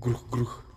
Грух-грух.